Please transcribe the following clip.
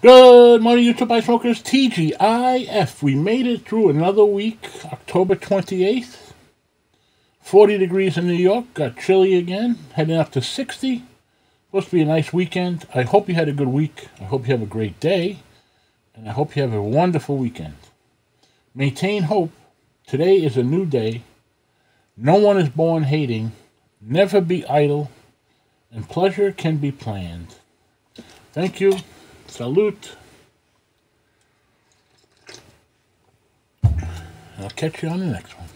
Good morning, YouTube Ice Smokers. TGIF. We made it through another week, October 28th. 40 degrees in New York. Got chilly again. Heading up to 60. Supposed to be a nice weekend. I hope you had a good week. I hope you have a great day. And I hope you have a wonderful weekend. Maintain hope. Today is a new day. No one is born hating. Never be idle. And pleasure can be planned. Thank you. Salute. I'll catch you on the next one.